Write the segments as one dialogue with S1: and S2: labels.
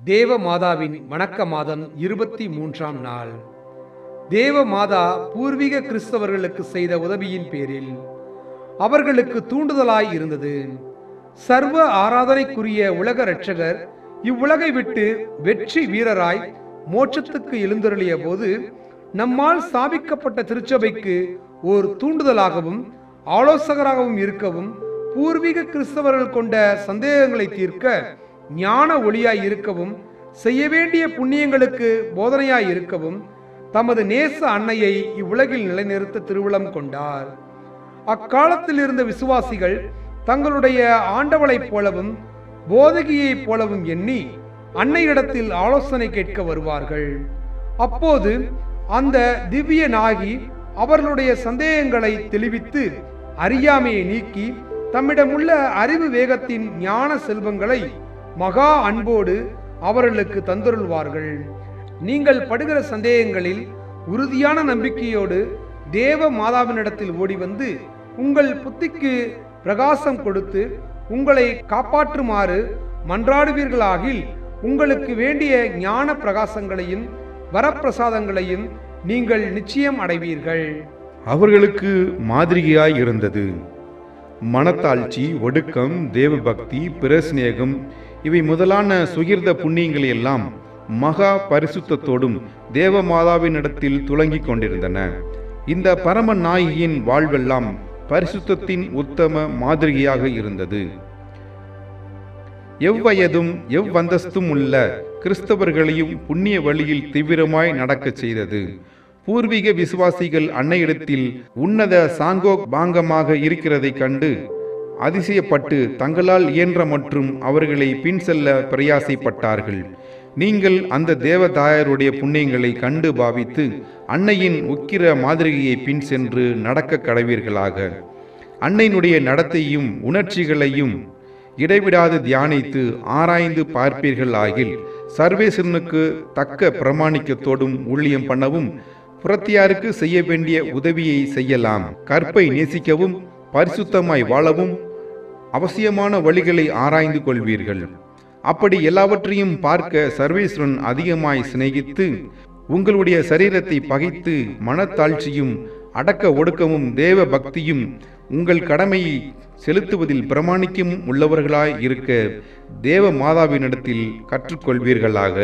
S1: தேவ மாதாவின் வணக்க மாதம் இருபத்தி மூன்றாம் நாள். தேவ மாதா பூர்வீக கிறிஸ்தவர்களுக்கு செய்த உதவியின் பேரில் அவர்களுக்கு தூண்டுதலாய் இருந்தது. சர்வ ஆராதனைக்குரிய உலக இரட்சகர் இவ்வுலகை விட்டு வெற்றி வீரராய் மோட்சத்துக்கு எழுந்தருளிய போது நம்மால் ஸ்தாபிக்கப்பட்ட திருச்சபைக்கு ஒரு தூண்டுதலாகவும் ஆலோசகராகவும் இருக்கவும் பூர்வீக கிறிஸ்தவர்கள் கொண்ட சந்தேகங்களை தீர்க்க ஞான ஒளியாய் இருக்கவும் செய்ய வேண்டிய புண்ணியங்களுக்கு போதனையாய் இருக்கவும் தமது நேச அன்னையை இவ்வுலகில் நிலைநிறுத்த திருவுளம் கொண்டார். அக்காலத்தில் இருந்த விசுவாசிகள் தங்களுடைய ஆண்டவளைப் போலவும் போதகியைப் போலவும் எண்ணி அன்னையிடத்தில் ஆலோசனை கேட்க வருவார்கள். அப்போது அந்த திவ்ய நாகி அவர்களுடைய சந்தேகங்களை தெளிவித்து அறியாமையை நீக்கி தம்மிடமுள்ள அறிவு வேகத்தின் ஞான செல்வங்களை மகா அன்போடு அவர்களுக்கு தந்தருள்வார்கள். நீங்கள் படுகிற சந்தேகங்களில் உறுதியான நம்பிக்கையோடு தேவ மாதாவினிடத்தில் ஓடி வந்து உங்கள் புத்திக்கு பிரகாசம் கொடுத்து உங்களை காப்பாற்றுமாறு மன்றாடுவீர்களாகில் உங்களுக்கு வேண்டிய ஞான பிரகாசங்களையும் வரப்பிரசாதங்களையும் நீங்கள் நிச்சயம் அடைவீர்கள்.
S2: அவர்களுக்கு மாதிரியாய் இருந்தது. மனத்தாழ்ச்சி ஒடுக்கம் தேவபக்தி பிரஸ்நேகம் இவை முதலான சுகிர்த புண்ணியங்கள் எல்லாம் மகா பரிசுத்தத்தோடும் தேவ மாதாவினிடத்தில் துலங்கிக் கொண்டிருந்தன. இந்த பரம நாயகியின் வாழ்வெல்லாம் பரிசுத்தத்தின் உத்தம மாதிரியாக இருந்தது. எவ்வயதும் எவ்வந்தஸ்தும் உள்ள கிறிஸ்தவர்களையும் புண்ணிய வழியில் தீவிரமாய் நடக்கச் செய்தது. பூர்வீக விசுவாசிகள் அன்னையிடத்தில் உன்னத சாங்கோ பாங்கமாக இருக்கிறதைக் கண்டு அதிசயப்பட்டு தங்களால் இயன்ற மற்றும் அவர்களை பின் செல்ல பிரயாசைப்பட்டார்கள். நீங்கள் அந்த தேவதாயருடைய புண்ணியங்களை கண்டு பாவித்து அன்னையின் உக்கிர மாதிரியை பின் சென்று நடக்க கடவீர்களாக. அன்னையினுடைய நடத்தையும் உணர்ச்சிகளையும் இடைவிடாது தியானித்து ஆராய்ந்து பார்ப்பீர்கள் ஆகில் சர்வேசனுக்கு தக்க பிரமாணிக்கத்தோடும் ஊழியம் பண்ணவும் புறத்தியாருக்கு செய்ய வேண்டிய உதவியை செய்யலாம். கற்பை நேசிக்கவும் பரிசுத்தமாய் வாழவும் அவசியமான வழிகளை ஆராய்ந்து கொள்வீர்கள். அப்படி எல்லாவற்றையும் பார்க்க சர்வேஸ்வரன் அதிகமாய் சிநேகித்து உங்களுடைய சரீரத்தை பகைத்து மனத்தாழ்ச்சியும் அடக்க ஒடுக்கமும் தேவ பக்தியும் உங்கள் கடமையை செலுத்துவதில் பிரமாணிக்கும் உள்ளவர்களாய் இருக்க தேவ மாதாவினிடத்தில் கற்றுக்கொள்வீர்களாக.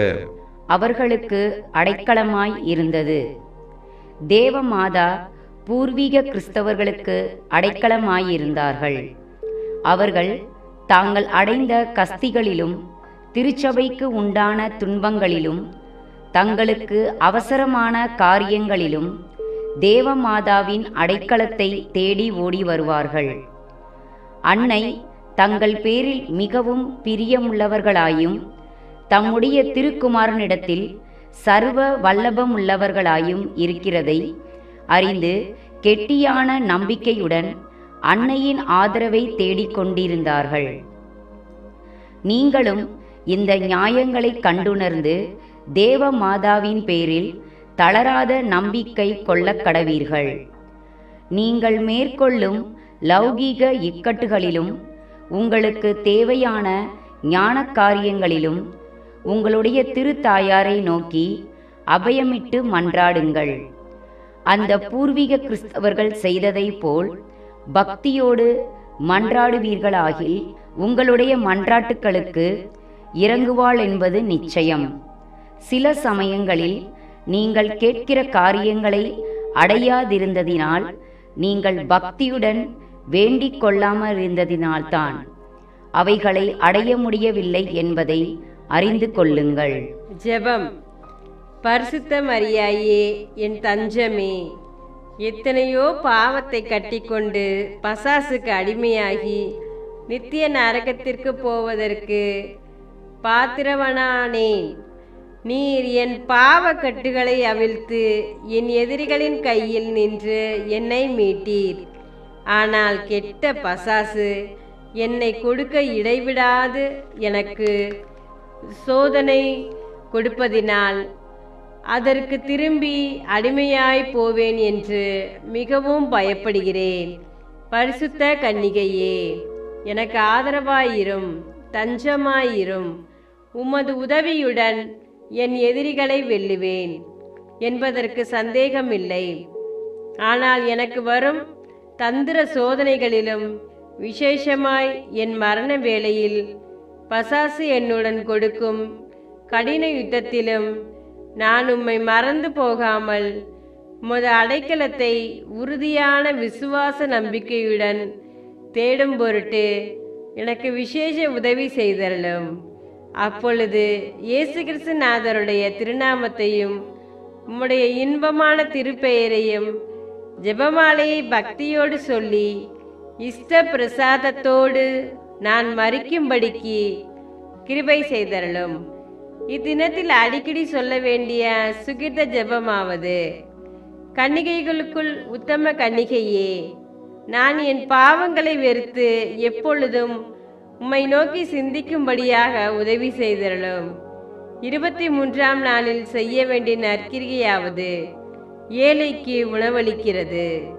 S3: அவர்களுக்கு அடைக்கலமாய் இருந்தது. தேவ மாதா பூர்வீக கிறிஸ்தவர்களுக்கு அடைக்கலமாயிருந்தார்கள் அவர்கள் தாங்கள் அடைந்த கஸ்திகளிலும் திருச்சபைக்கு உண்டான துன்பங்களிலும் தங்களுக்கு அவசரமான காரியங்களிலும் தேவமாதாவின் அடைக்கலத்தை தேடி ஓடி வருவார்கள். அன்னை தங்கள் பேரில் மிகவும் பிரியமுள்ளவர்களாயும் தம்முடைய திருக்குமாரனிடத்தில் சர்வ வல்லபமுள்ளவர்களாயும் இருக்கிறதை அறிந்து கெட்டியான நம்பிக்கையுடன் அன்னையின் ஆதரவை தேடிக்கொண்டிருந்தார்கள். நீங்களும் இந்த நியாயங்களை கண்டுணர்ந்து தேவ மாதாவின் பேரில் தளராத நம்பிக்கை கொள்ள கடவீர்கள் நீங்கள் மேற்கொள்ளும் லௌகீக இக்கட்டுகளிலும் உங்களுக்கு தேவையான ஞான காரியங்களிலும் உங்களுடைய திருத்தாயாரை நோக்கி அபயமிட்டு மன்றாடுங்கள். அந்த பூர்வீக கிறிஸ்தவர்கள் செய்ததைப் போல் பக்தியோடு மன்றாடுவீர்களாகில் உங்களுடைய மன்றாட்டுக்களுக்கு இறங்குவாள் என்பது நிச்சயம். சில சமயங்களில் நீங்கள் கேட்கிற காரியங்களை அடையாதிருந்ததினால் நீங்கள் பக்தியுடன் வேண்டிக் கொள்ளாமல் இருந்ததினால்தான் அவைகளை அடைய முடியவில்லை என்பதை அறிந்து கொள்ளுங்கள்.
S4: ஜெபம். பரிசுத்த மரியாயே என் தஞ்சமே எத்தனையோ பாவத்தை கட்டிக்கொண்டு பசாசுக்கு அடிமையாகி நித்திய நரகத்திற்கு போவதற்கு பாத்திரவனானேன். நீர் என் பாவ கட்டுகளை அவிழ்த்து என் எதிரிகளின் கையில் நின்று என்னை மீட்டீர். ஆனால் கெட்ட பசாசு என்னை கொடுக்க இடைவிடாது எனக்கு சோதனை கொடுப்பதினால் அதற்கு திரும்பி அடிமையாய் போவேன் என்று மிகவும் பயப்படுகிறேன். பரிசுத்த கன்னிகையே எனக்கு ஆதரவாயிரும் தஞ்சமாயிரும். உமது உதவியுடன் என் எதிரிகளை வெல்லுவேன். என்பதற்கு சந்தேகமில்லை. ஆனால் எனக்கு வரும் தந்திர சோதனைகளிலும் விசேஷமாய் என் மரண வேளையில் பசாசு என்னுடன் கொடுக்கும் கடின யுத்தத்திலும் நான் உம்மை மறந்து போகாமல் உமது அடைக்கலத்தை உறுதியான விசுவாச நம்பிக்கையுடன் தேடும் பொருட்டு எனக்கு விசேஷ உதவி செய்தரலும் அப்பொழுது இயேசு கிறிஸ்துநாதருடைய திருநாமத்தையும் உம்முடைய இன்பமான திருப்பெயரையும் ஜெபமாலையை பக்தியோடு சொல்லி இஷ்ட பிரசாதத்தோடு நான் மறிக்கும்படிக்கு கிருபை செய்தரலும் இத்தினத்தில் அடிக்கடி சொல்ல வேண்டிய சுகிர்த ஜெபமாவது. கன்னிகைகளுக்குள் உத்தம கன்னிகையே நான் என் பாவங்களை வெறுத்து எப்பொழுதும் உம்மை நோக்கி சிந்திக்கும்படியாக உதவி செய்தரலும் இருபத்தி மூன்றாம் நாளில் செய்ய வேண்டிய நற்கிரிகையாவது ஏழைக்கு உணவளிக்கிறது.